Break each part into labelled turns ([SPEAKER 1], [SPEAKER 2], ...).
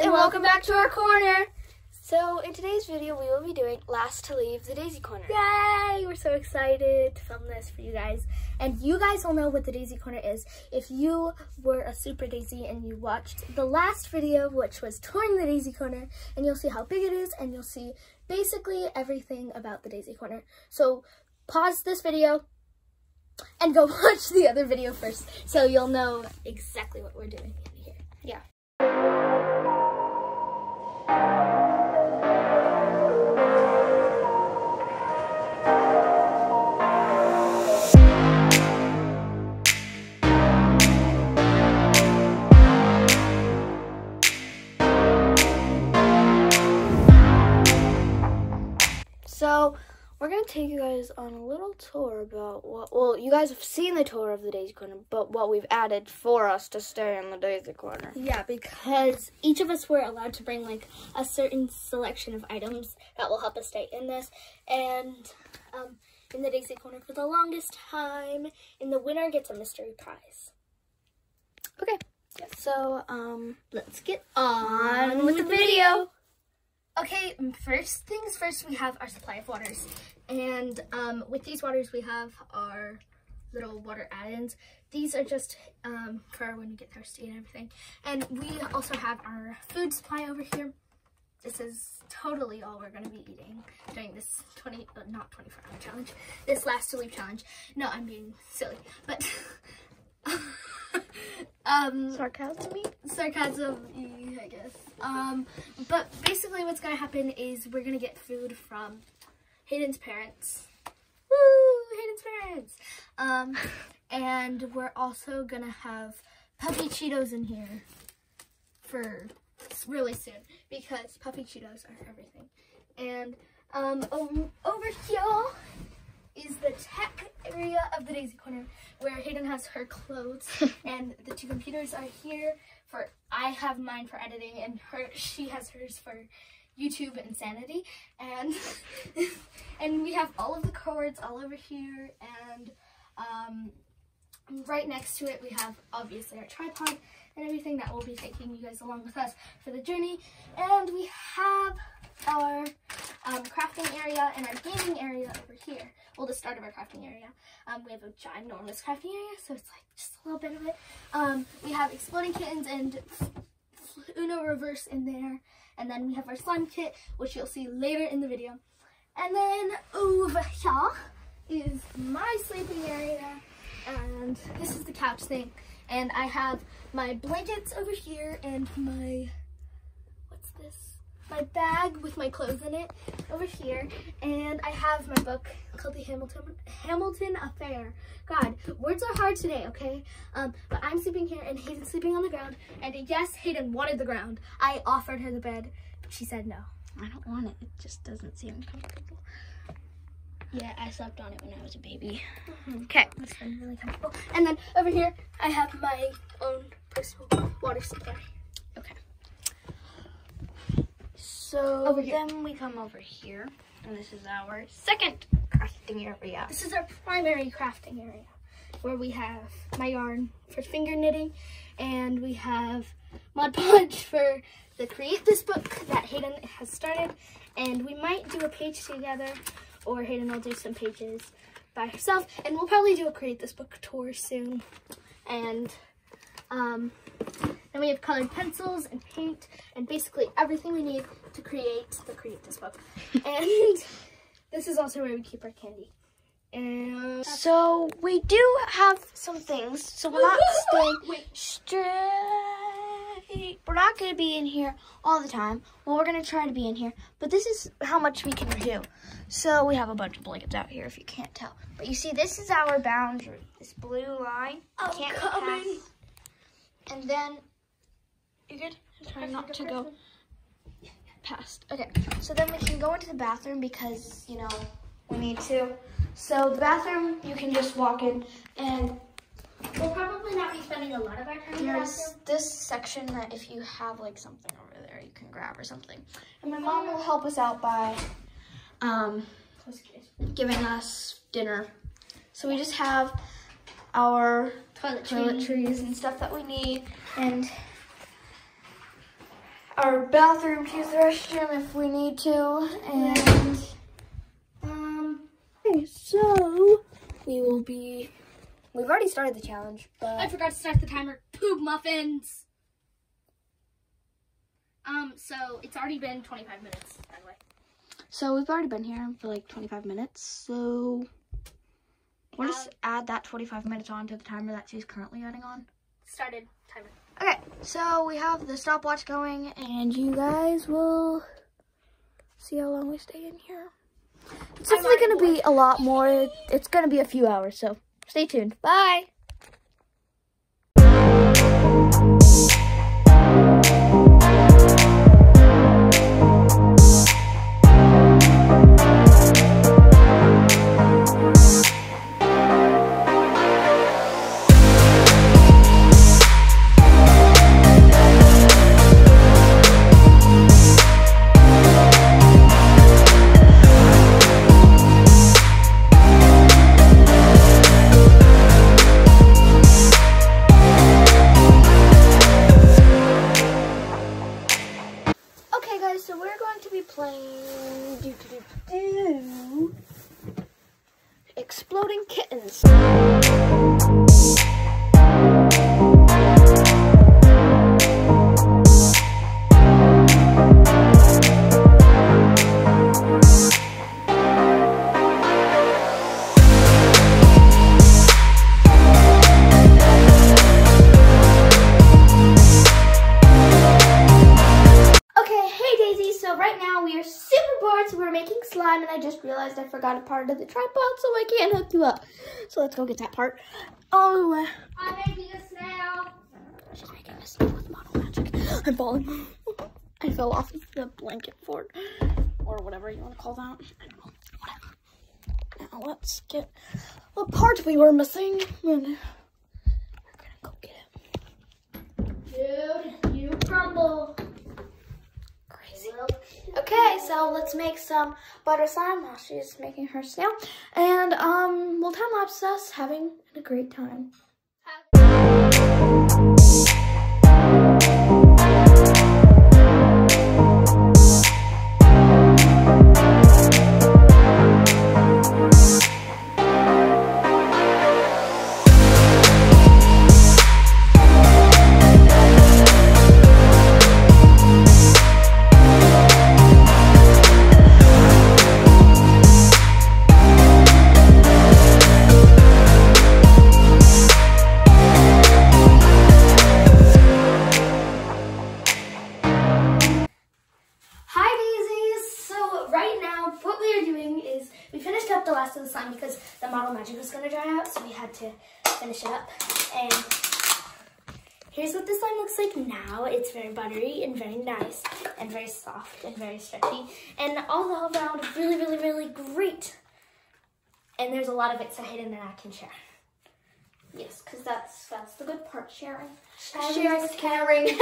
[SPEAKER 1] and welcome back to our corner. So in today's video, we will be doing Last to Leave the Daisy Corner.
[SPEAKER 2] Yay! We're so excited to film this for you guys. And you guys will know what the Daisy Corner is if you were a Super Daisy and you watched the last video, which was touring the Daisy Corner, and you'll see how big it is, and you'll see basically everything about the Daisy Corner. So pause this video and go watch the other video first, so you'll know exactly what we're doing here.
[SPEAKER 1] Yeah. So we're gonna take you guys on a little tour about what. Well, you guys have seen the tour of the Daisy Corner, but what we've added for us to stay in the Daisy Corner.
[SPEAKER 2] Yeah, because each of us were allowed to bring like a certain selection of items that will help us stay in this. And um, in the Daisy Corner for the longest time, and the winner gets a mystery prize.
[SPEAKER 1] Okay. Yeah. So um,
[SPEAKER 2] Let's get
[SPEAKER 1] on with the video.
[SPEAKER 2] Okay, first things first, we have our supply of waters. And um, with these waters, we have our little water add-ins. These are just um, for when you get thirsty and everything. And we also have our food supply over here. This is totally all we're going to be eating during this 20, uh, not 24 hour challenge, this last to leave challenge. No, I'm being silly, but um,
[SPEAKER 1] sarcasm.
[SPEAKER 2] sarcasm, I guess. Um, but basically what's gonna happen is we're gonna get food from Hayden's parents. Woo! Hayden's parents! Um, and we're also gonna have puppy Cheetos in here for really soon because puppy Cheetos are everything. And um, over here is the tech area of the Daisy Corner where Hayden has her clothes and the two computers are here for I have mine for editing and her she has hers for YouTube insanity and and we have all of the cords all over here and um, right next to it we have obviously our tripod and everything that will be taking you guys along with us for the journey and we have our um, crafting area and our gaming area over here. Well, the start of our crafting area. Um, we have a ginormous crafting area, so it's like just a little bit of it. Um, we have exploding kittens and Uno reverse in there. And then we have our slime kit, which you'll see later in the video. And then over here is my sleeping area. And this is the couch thing. And I have my blankets over here and my? My bag with my clothes in it over here. And I have my book called The Hamilton Hamilton Affair. God, words are hard today, okay? Um, but I'm sleeping here and Hayden's sleeping on the ground. And yes, Hayden wanted the ground. I offered her the bed, but she said no.
[SPEAKER 1] I don't want it. It just doesn't seem comfortable.
[SPEAKER 2] Yeah, I slept on it when I was a baby.
[SPEAKER 1] Okay.
[SPEAKER 2] It's been really comfortable. And then over here, I have my own personal water supply.
[SPEAKER 1] Okay. So then we come over here, and this is our second crafting area.
[SPEAKER 2] This is our primary crafting area where we have my yarn for finger knitting and we have Mod Podge for the Create This book that Hayden has started and we might do a page together or Hayden will do some pages by herself and we'll probably do a Create This book tour soon and um, we have colored pencils and paint and basically everything we need to create the Create This book and this is also where we keep our candy. And
[SPEAKER 1] So we do have some things. So we're not staying straight. We're not going to be in here all the time. Well, we're going to try to be in here. But this is how much we can do. So we have a bunch of blankets out here if you can't tell. But you see, this is our boundary. This blue line.
[SPEAKER 2] I'm
[SPEAKER 1] can't
[SPEAKER 2] coming.
[SPEAKER 1] past. And then, you good? Try not to go past. Okay, so then we can go into the bathroom because, you know, we need to. So the bathroom, you can just walk in and
[SPEAKER 2] We'll probably not be spending a lot of our time in the
[SPEAKER 1] there's this section that if you have like something over there, you can grab or something. And my mom will help us out by um, giving us dinner. So we just have our
[SPEAKER 2] Toilet
[SPEAKER 1] toiletries and stuff that we need and our bathroom to the restroom if we need to. And
[SPEAKER 2] Um,
[SPEAKER 1] okay, so we will be. We've already started the challenge, but.
[SPEAKER 2] I forgot to start the timer. Poop muffins. Um, so it's already been 25 minutes, by the way.
[SPEAKER 1] so we've already been here for like 25 minutes. So we'll just add that 25 minutes on to the timer that she's currently adding on.
[SPEAKER 2] Started timer.
[SPEAKER 1] Okay, so we have the stopwatch going, and you guys will see how long we stay in here. It's definitely going to be a lot more. It's going to be a few hours, so stay tuned. Bye. Making slime, and I just realized I forgot a part of the tripod, so I can't hook you up. So let's go get that part. Oh,
[SPEAKER 2] I'm making a snail.
[SPEAKER 1] she's making a snail with model magic. I'm falling. I fell off of the blanket fort, or whatever you want to call that. I don't know. Whatever. Now let's get the part we were missing. And we're gonna go get it.
[SPEAKER 2] Dude, you crumble.
[SPEAKER 1] Okay, so let's make some butter slime while she's making her snail. And um, we'll time lapse us having a great time.
[SPEAKER 2] It's very buttery and very nice and very soft and very stretchy and all around really really really great and there's a lot of it so Hayden and I can share. Yes, because that's that's the good part, sharing. Sharing caring.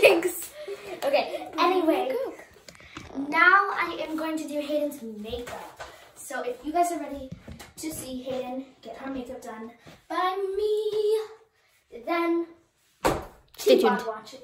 [SPEAKER 2] Jinx. Okay, mm-hmm. anyway. Now I am going to do Hayden's makeup. So if you guys are ready to see Hayden get her makeup done by me, then
[SPEAKER 1] Stay tuned.
[SPEAKER 2] watching.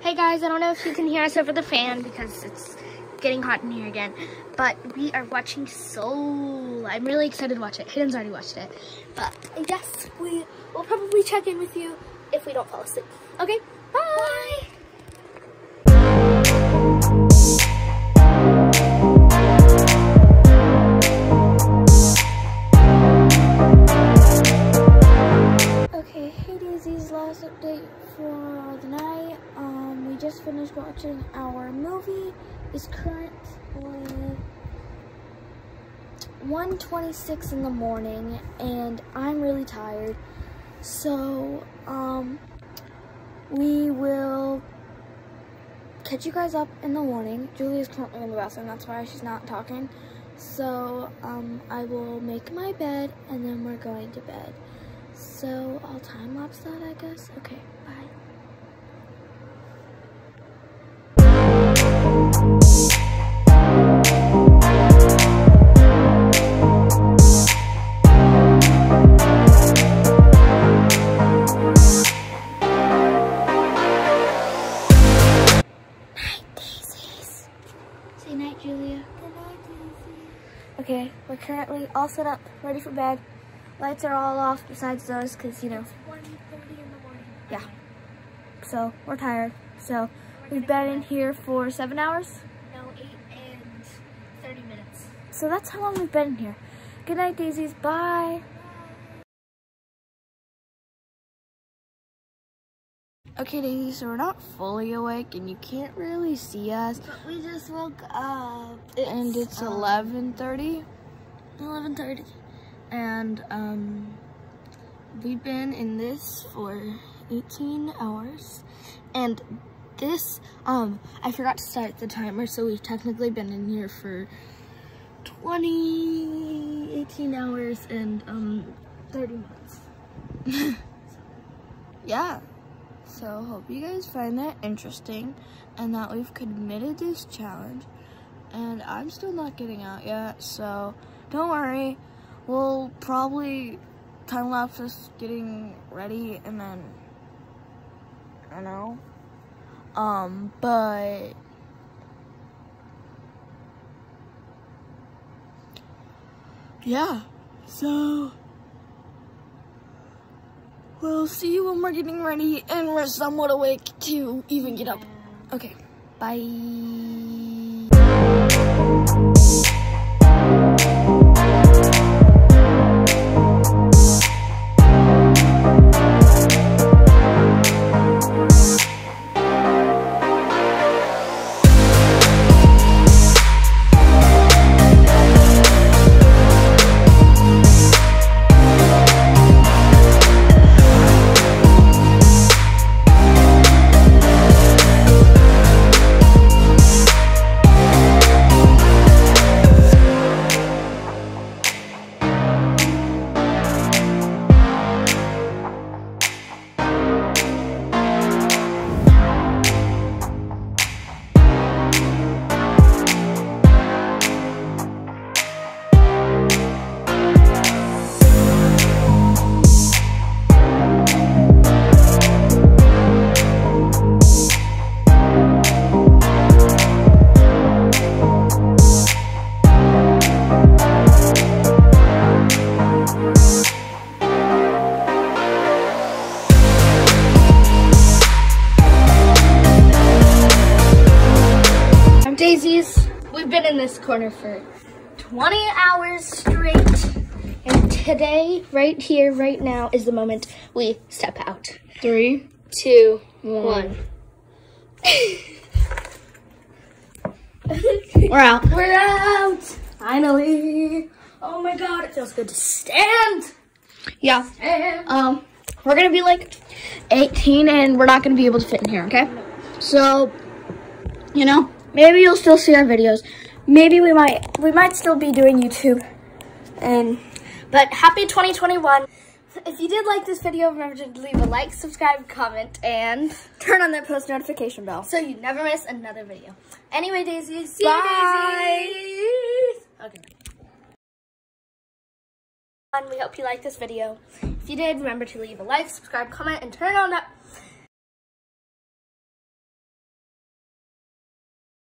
[SPEAKER 1] Hey guys, I don't know if you can hear us over the fan because it's getting hot in here again, but we are watching Soul. I'm really excited to watch it. Hayden's already watched it, but
[SPEAKER 2] Yes, we will probably check in with you if we don't fall asleep. Okay,
[SPEAKER 1] It's currently 1.26 in the morning and I'm really tired. So, um, we will catch you guys up in the morning. Julia's currently in the bathroom, that's why she's not talking. So, um, I will make my bed and then we're going to bed. So I'll time lapse that, I guess. Okay, bye. Say night, Julia. Good night, Daisy. Okay, we're currently all set up, ready for bed. Lights are all off besides those because, you know,
[SPEAKER 2] 1.30 in the morning.
[SPEAKER 1] yeah. So we're tired. So we've been in here for seven hours.
[SPEAKER 2] No, 8 and 30 minutes.
[SPEAKER 1] So that's how long we've been in here. Good night, daisies. Bye. Okay, Daisy, so we're not fully awake and you can't really see us.
[SPEAKER 2] But we just woke up.
[SPEAKER 1] and it's
[SPEAKER 2] um,
[SPEAKER 1] 11.30
[SPEAKER 2] 11.30.
[SPEAKER 1] and um, we've been in this for 18 hours and this um i forgot to start the timer so we've technically been in here for 20 18 hours and um 30 minutes yeah so hope you guys find that interesting and that we've committed this challenge and i'm still not getting out yet so don't worry we'll probably time lapse us getting ready and then I don't know. Um, but yeah, so we'll see you when we're getting ready and we're somewhat awake to even get up. Okay, bye. Corner for 20 hours straight. And today, right here, right now, is the moment we step out.
[SPEAKER 3] Three,
[SPEAKER 1] Two,
[SPEAKER 3] one.
[SPEAKER 1] one.
[SPEAKER 3] We're out.
[SPEAKER 2] We're out! Finally! Oh my god, it feels good to stand!
[SPEAKER 3] Yeah.
[SPEAKER 2] Stand!
[SPEAKER 3] Um, we're gonna be like 18 and we're not gonna be able to fit in here, okay? So, you know, maybe you'll still see our videos. Maybe we might, we might still be doing YouTube. And,
[SPEAKER 2] But happy 2021. If you did like this video, remember to leave a like, subscribe, comment, and
[SPEAKER 3] turn on that post notification bell.
[SPEAKER 2] so you never miss another video. Anyway, Daisy, see
[SPEAKER 3] Bye.
[SPEAKER 2] you, Daisy. Okay. We hope you liked this video. If you did, remember to leave a like, subscribe, comment, and turn on that